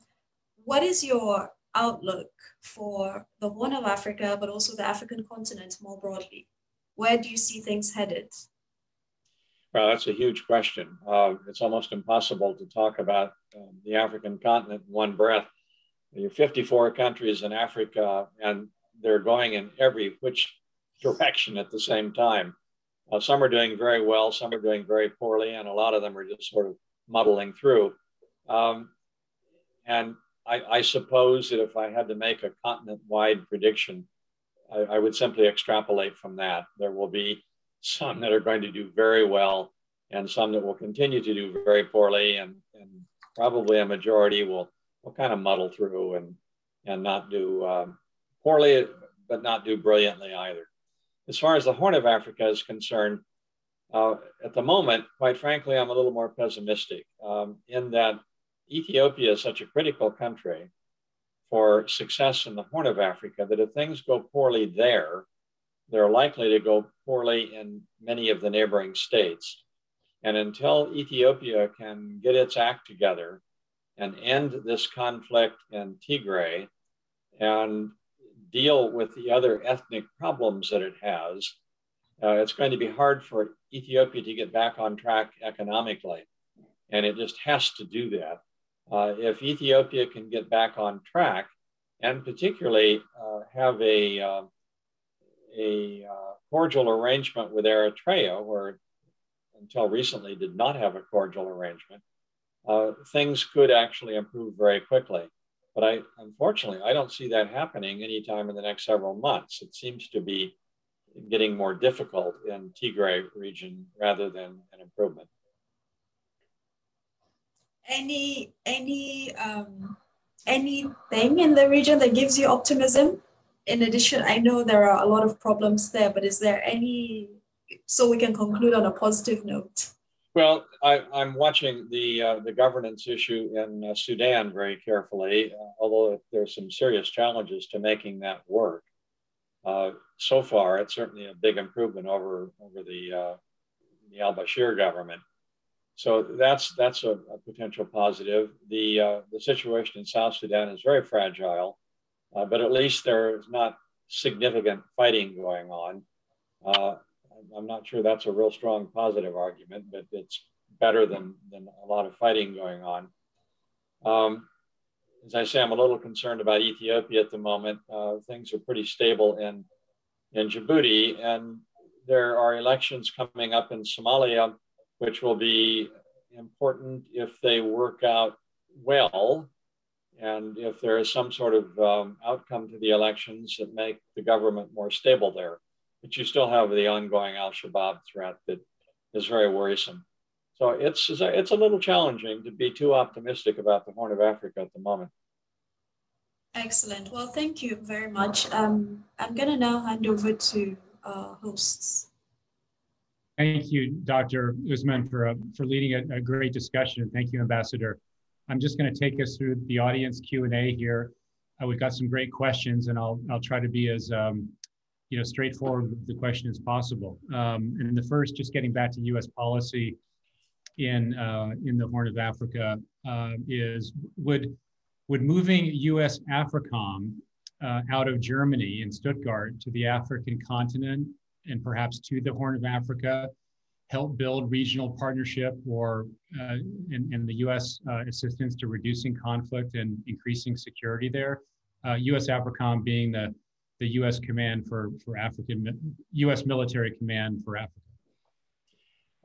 what is your outlook for the Horn of Africa, but also the African continent more broadly? Where do you see things headed? Well, that's a huge question. Uh, it's almost impossible to talk about um, the African continent in one breath. You're 54 countries in Africa, and they're going in every which direction at the same time. Uh, some are doing very well, some are doing very poorly, and a lot of them are just sort of muddling through. Um, and I, I, suppose that if I had to make a continent wide prediction, I, I, would simply extrapolate from that. There will be some that are going to do very well, and some that will continue to do very poorly, and, and probably a majority will, will kind of muddle through and, and not do um, poorly, but not do brilliantly either. As far as the Horn of Africa is concerned, uh, at the moment, quite frankly, I'm a little more pessimistic um, in that Ethiopia is such a critical country for success in the Horn of Africa that if things go poorly there, they're likely to go poorly in many of the neighboring states. And until Ethiopia can get its act together and end this conflict in Tigray and deal with the other ethnic problems that it has, uh, it's going to be hard for Ethiopia to get back on track economically. And it just has to do that. Uh, if Ethiopia can get back on track, and particularly uh, have a, uh, a uh, cordial arrangement with Eritrea, where until recently did not have a cordial arrangement, uh, things could actually improve very quickly. But I, unfortunately, I don't see that happening anytime in the next several months. It seems to be getting more difficult in Tigray region rather than an improvement. Any any um, anything in the region that gives you optimism? In addition, I know there are a lot of problems there, but is there any so we can conclude on a positive note? Well, I, am watching the uh, the governance issue in uh, Sudan very carefully, uh, although there's some serious challenges to making that work. Uh, so far, it's certainly a big improvement over over the uh, the Al Bashir government. So that's that's a, a potential positive. The uh, the situation in South Sudan is very fragile, uh, but at least there's not significant fighting going on. Uh, I'm not sure that's a real strong positive argument, but it's better than than a lot of fighting going on. Um, as I say, I'm a little concerned about Ethiopia at the moment. Uh, things are pretty stable in, in Djibouti, and there are elections coming up in Somalia, which will be important if they work out well and if there is some sort of um, outcome to the elections that make the government more stable there. But you still have the ongoing Al Shabaab threat that is very worrisome. So it's it's a little challenging to be too optimistic about the Horn of Africa at the moment. Excellent. Well, thank you very much. Um, I'm going to now hand over to uh, hosts. Thank you, Dr. Usman, for, uh, for leading a, a, great discussion. Thank you, Ambassador. I'm just going to take us through the audience Q&A here. Uh, we've got some great questions, and I'll, I'll try to be as um, you know, straightforward with the question as possible. Um, and the first, just getting back to U.S. policy, in uh, in the Horn of Africa uh, is would would moving U.S. AFRICOM uh, out of Germany in Stuttgart to the African continent and perhaps to the Horn of Africa help build regional partnership or uh, in, in, the U.S. Uh, assistance to reducing conflict and increasing security there. U.S. Uh, AFRICOM being the the U.S. command for for African U.S. military command for Africa.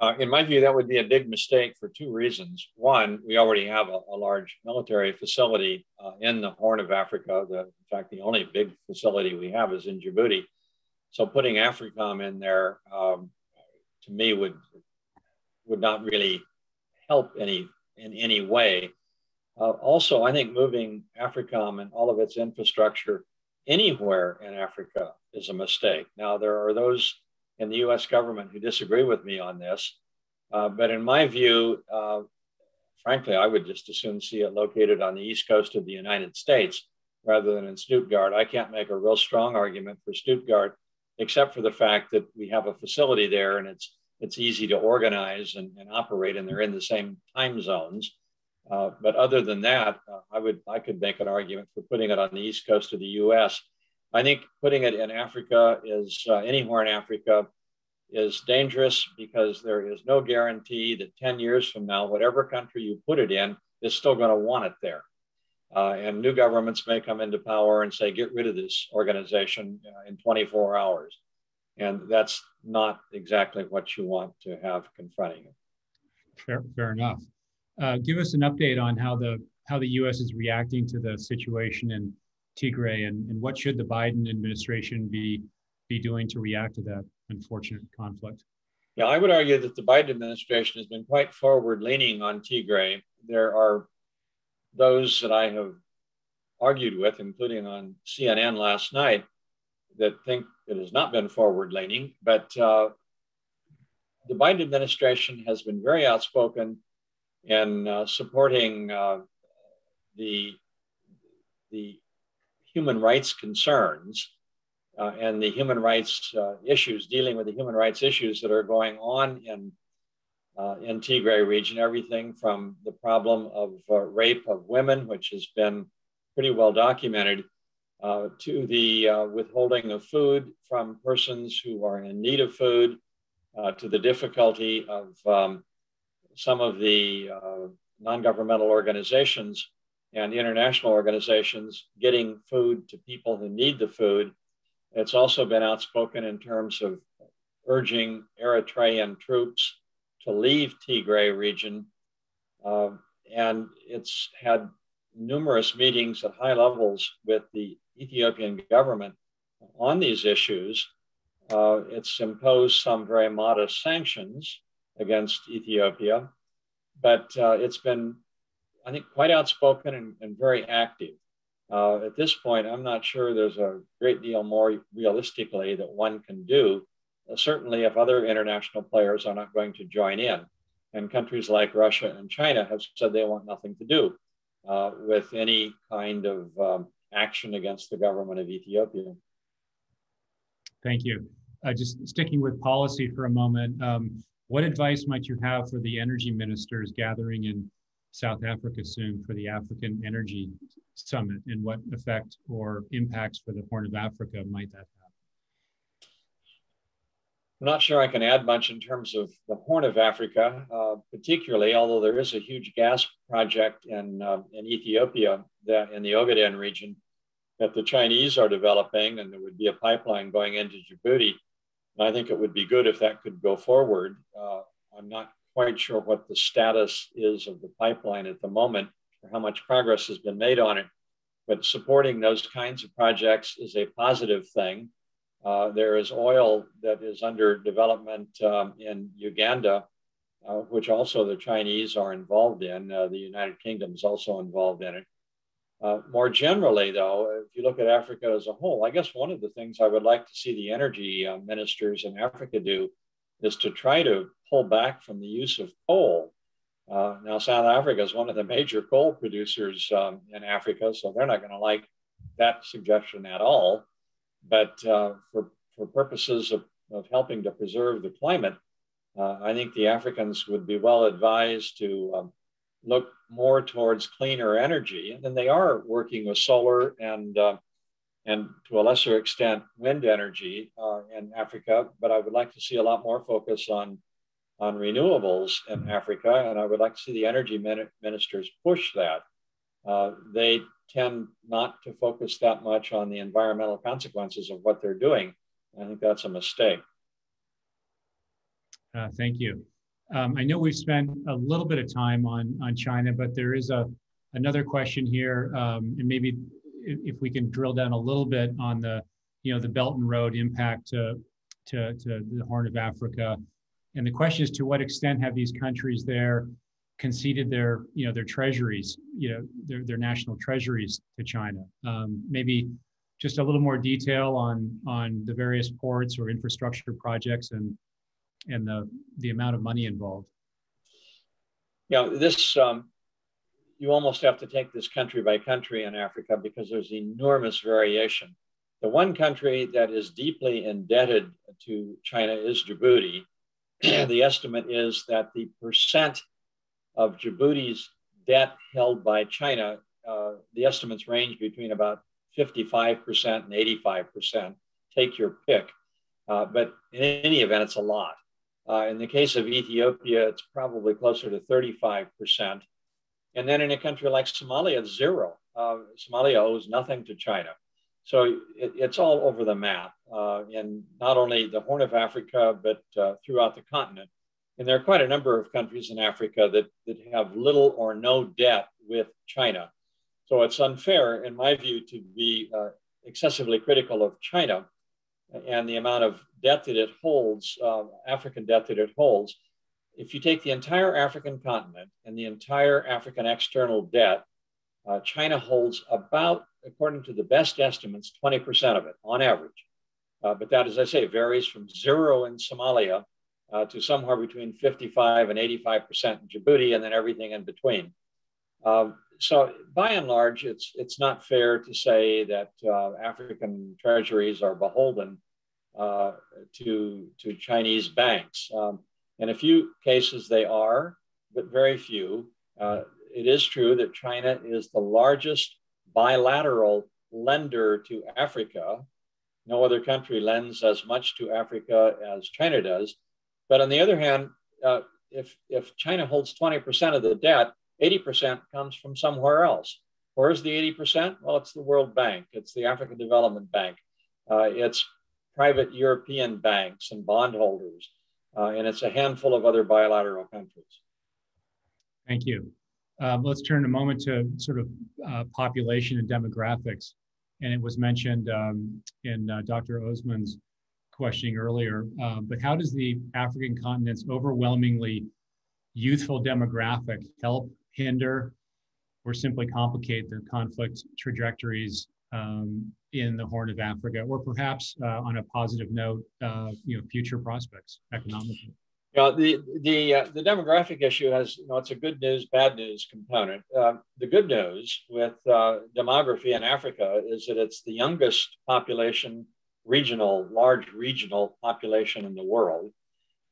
Uh, in my view, that would be a big mistake for two reasons. One, we already have a, a large military facility uh, in the Horn of Africa. The, in fact, the only big facility we have is in Djibouti. So putting AFRICOM in there, um, to me, would would not really help any in any way. Uh, also, I think moving AFRICOM and all of its infrastructure anywhere in Africa is a mistake. Now, there are those in the US government who disagree with me on this. Uh, but in my view, uh, frankly, I would just as soon see it located on the east coast of the United States rather than in Stuttgart. I can't make a real strong argument for Stuttgart, except for the fact that we have a facility there and it's it's easy to organize and, and operate, and they're in the same time zones. Uh, but other than that, uh, I would I could make an argument for putting it on the east coast of the U.S. I think putting it in Africa is uh, anywhere in Africa is dangerous because there is no guarantee that 10 years from now, whatever country you put it in is still going to want it there. Uh, and new governments may come into power and say, get rid of this organization uh, in 24 hours. And that's not exactly what you want to have confronting you. Fair, fair enough. Uh, give us an update on how the how the U.S. is reacting to the situation in Tigray, and, and what should the Biden administration be be doing to react to that unfortunate conflict? Yeah, I would argue that the Biden administration has been quite forward leaning on Tigray. There are those that I have argued with, including on CNN last night, that think it has not been forward leaning. But uh, the Biden administration has been very outspoken in uh, supporting uh, the, the human rights concerns uh, and the human rights uh, issues, dealing with the human rights issues that are going on in, uh, in Tigray region, everything from the problem of uh, rape of women, which has been pretty well documented, uh, to the uh, withholding of food from persons who are in need of food, to the difficulty of um, some of the non-governmental organizations and international organizations getting food to people who need the food. It's also been outspoken in terms of urging Eritrean troops to leave Tigray region. Uh, and it's had numerous meetings at high levels with the Ethiopian government on these issues. Uh, it's imposed some very modest sanctions against Ethiopia, but uh, it's been I think, quite outspoken and, and very active. Uh, at this point, I'm not sure there's a great deal more realistically that one can do. Uh, certainly, if other international players are not going to join in, and countries like Russia and China have said they want nothing to do uh, with any kind of um, action against the government of Ethiopia. Thank you. Uh, just sticking with policy for a moment, um, what advice might you have for the energy ministers gathering in South Africa soon for the African Energy Summit, and what effect or impacts for the Horn of Africa might that have? I'm not sure I can add much in terms of the Horn of Africa, uh, particularly, although there is a huge gas project in, uh, in Ethiopia, that in the Ogaden region, that the Chinese are developing, and there would be a pipeline going into Djibouti. And I think it would be good if that could go forward. Uh, I'm not quite sure what the status is of the pipeline at the moment or how much progress has been made on it. But supporting those kinds of projects is a positive thing. Uh, there is oil that is under development um, in Uganda, uh, which also the Chinese are involved in. Uh, the United Kingdom is also involved in it. Uh, more generally, though, if you look at Africa as a whole, I guess one of the things I would like to see the energy uh, ministers in Africa do is to try to pull back from the use of coal. Uh, now, South Africa is one of the major coal producers um, in Africa, so they're not going to like that suggestion at all. But uh, for, for purposes of, of helping to preserve the climate, uh, I think the Africans would be well advised to um, look more towards cleaner energy. And then they are working with solar and uh, and to a lesser extent, wind energy uh, in Africa. But I would like to see a lot more focus on, on renewables in Africa. And I would like to see the energy ministers push that. Uh, they tend not to focus that much on the environmental consequences of what they're doing. I think that's a mistake. Uh, thank you. Um, I know we've spent a little bit of time on, on China, but there is a, another question here, um, and maybe if we can drill down a little bit on the, you know, the Belt and Road impact to, to, to the Horn of Africa. And the question is, to what extent have these countries there conceded their, you know, their treasuries, you know, their, their national treasuries to China? Um, maybe just a little more detail on, on the various ports or infrastructure projects and, and the, the amount of money involved. Yeah, this um, you almost have to take this country by country in Africa because there's enormous variation. The one country that is deeply indebted to China is Djibouti. the estimate is that the percent of Djibouti's debt held by China, uh, the estimates range between about 55% and 85%. Take your pick. Uh, but in any event, it's a lot. Uh, in the case of Ethiopia, it's probably closer to 35%. And then in a country like Somalia, zero. uh, Somalia owes nothing to China. So it, it's all over the map uh, in not only the Horn of Africa, but uh, throughout the continent. And there are quite a number of countries in Africa that, that have little or no debt with China. So it's unfair, in my view, to be uh, excessively critical of China and the amount of debt that it holds, uh, African debt that it holds. If you take the entire African continent and the entire African external debt, uh, China holds about, according to the best estimates, 20% of it on average. Uh, but that, as I say, varies from zero in Somalia uh, to somewhere between 55 and 85% in Djibouti, and then everything in between. Um, so, by and large, it's it's not fair to say that uh, African treasuries are beholden uh, to to Chinese banks. Um, in a few cases, they are, but very few. Uh, it is true that China is the largest bilateral lender to Africa. No other country lends as much to Africa as China does. But on the other hand, uh, if, if China holds 20% of the debt, 80% comes from somewhere else. Where's the 80%? Well, it's the World Bank, it's the African Development Bank, uh, it's private European banks and bondholders, uh, and it's a handful of other bilateral countries. Thank you. Um, let's turn a moment to sort of uh, population and demographics. And it was mentioned um, in uh, Dr. Usman's questioning earlier, uh, but how does the African continent's overwhelmingly youthful demographic help, hinder, or simply complicate the conflict trajectories um, in the Horn of Africa, or perhaps uh, on a positive note, uh, you know, future prospects economically? Yeah, the the uh, the demographic issue has you know it's a good news bad news component. Uh, the good news with uh, demography in Africa is that it's the youngest population regional, large regional population in the world.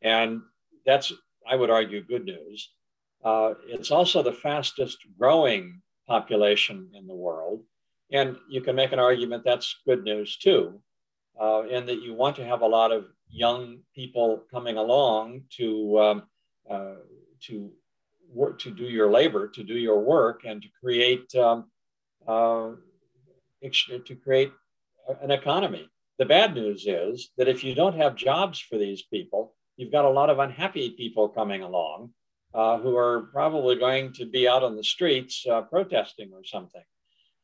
And that's, I would argue, good news. Uh, it's also the fastest growing population in the world. And you can make an argument that's good news too, uh, in that you want to have a lot of young people coming along to, um, uh, to work, to do your labor, to do your work, and to create um, uh, to create an economy. The bad news is that if you don't have jobs for these people, you've got a lot of unhappy people coming along uh, who are probably going to be out on the streets uh, protesting or something.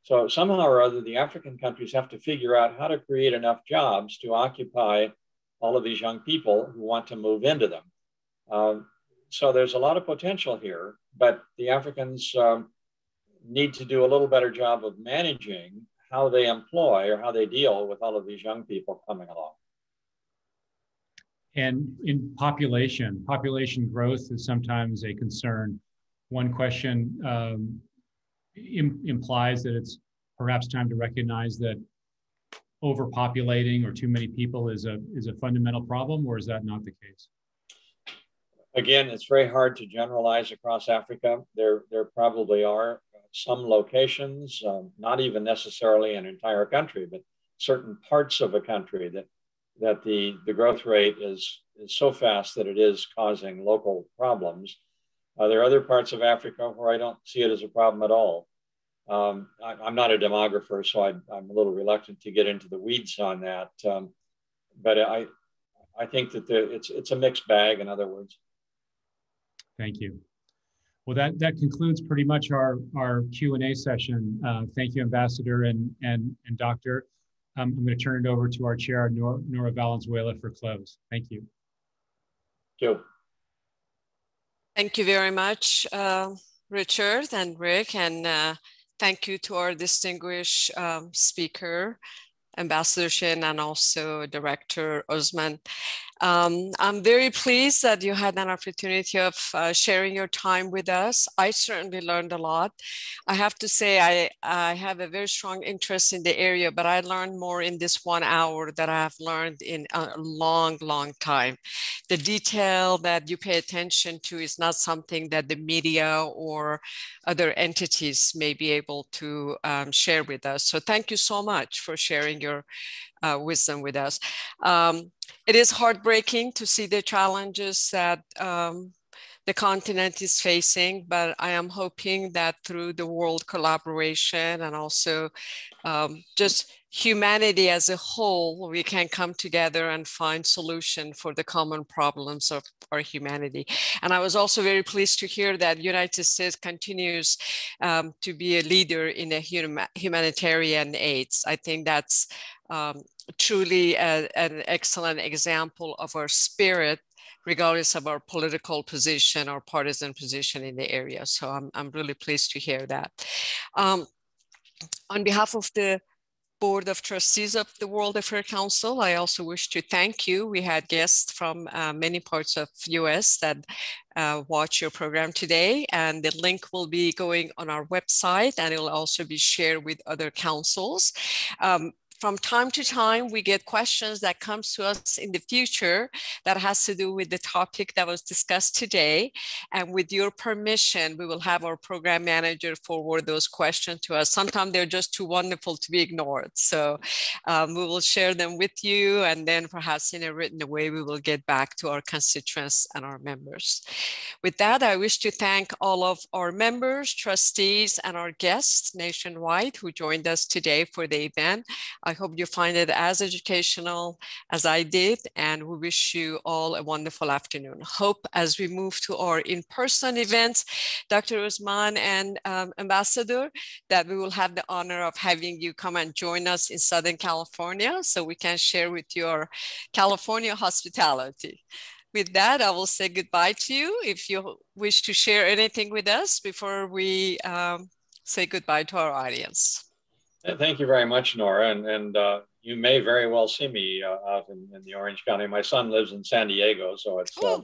So, somehow or other, the African countries have to figure out how to create enough jobs to occupy all of these young people who want to move into them. Um, so, there's a lot of potential here, but the Africans um, need to do a little better job of managing how they employ or how they deal with all of these young people coming along. And in population, population growth is sometimes a concern. One question um, Im- implies that it's perhaps time to recognize that overpopulating or too many people is a is a fundamental problem, or is that not the case? Again, it's very hard to generalize across Africa. There, there probably are some locations, um, not even necessarily an entire country, but certain parts of a country that that the, the growth rate is, is so fast that it is causing local problems. Uh, there are other parts of Africa where I don't see it as a problem at all. Um, I, am not a demographer, so I, am a little reluctant to get into the weeds on that. Um, but I, I think that the, it's, it's a mixed bag, in other words. Thank you. Well, that, that concludes pretty much our, our Q&A session. Uh, thank you, Ambassador and, and, and Doctor. Um, I'm going to turn it over to our chair, Nora, Nora Valenzuela, for close. Thank you. Thank you. Thank you very much, uh, Richard and Rick, and uh, thank you to our distinguished um, speaker, Ambassador Shinn, and also Director Usman. Um, I'm very pleased that you had an opportunity of uh, sharing your time with us. I certainly learned a lot. I have to say, I, I have a very strong interest in the area, but I learned more in this one hour that I have learned in a long, long time. The detail that you pay attention to is not something that the media or other entities may be able to um, share with us. So thank you so much for sharing your uh, wisdom with us. Um, it is heartbreaking to see the challenges that um, the continent is facing, but I am hoping that through the world collaboration and also um, just humanity as a whole, we can come together and find solution for the common problems of our humanity. And I was also very pleased to hear that United States continues um, to be a leader in a humanitarian aids. I think that's um, truly a, an excellent example of our spirit regardless of our political position or partisan position in the area. So I'm, I'm really pleased to hear that. Um, on behalf of the Board of Trustees of the World Affairs Council. I also wish to thank you. We had guests from uh, many parts of US that uh, watch your program today and the link will be going on our website and it will also be shared with other councils. Um, from time to time, we get questions that comes to us in the future that has to do with the topic that was discussed today. And with your permission, we will have our program manager forward those questions to us. Sometimes they're just too wonderful to be ignored. So um, we will share them with you and then perhaps in a written way, we will get back to our constituents and our members. With that, I wish to thank all of our members, trustees, and our guests nationwide who joined us today for the event. I hope you find it as educational as I did, and we wish you all a wonderful afternoon. Hope as we move to our in-person events, Dr. Usman and um, Ambassador, that we will have the honor of having you come and join us in Southern California so we can share with your California hospitality. With that, I will say goodbye to you. If you wish to share anything with us before we um, say goodbye to our audience. Thank you very much, Nora. And, and uh, you may very well see me uh, out in, in, the Orange County. My son lives in San Diego, so it's uh,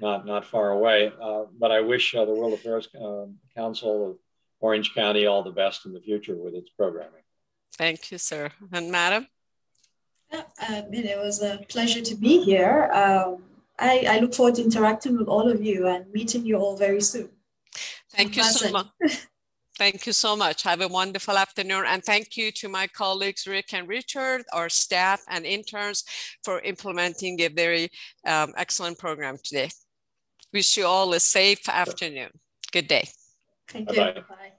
not, not far away. Uh, but I wish uh, the World Affairs um, Council of Orange County all the best in the future with its programming. Thank you, sir. And Madam? Yeah, uh, it was a pleasure to be here. Um, I, I look forward to interacting with all of you and meeting you all very soon. Thank you so much. Thank you so much. Have a wonderful afternoon. And thank you to my colleagues, Rick and Richard, our staff and interns for implementing a very um, excellent program today. Wish you all a safe afternoon. Good day. Thank you. Bye. -bye.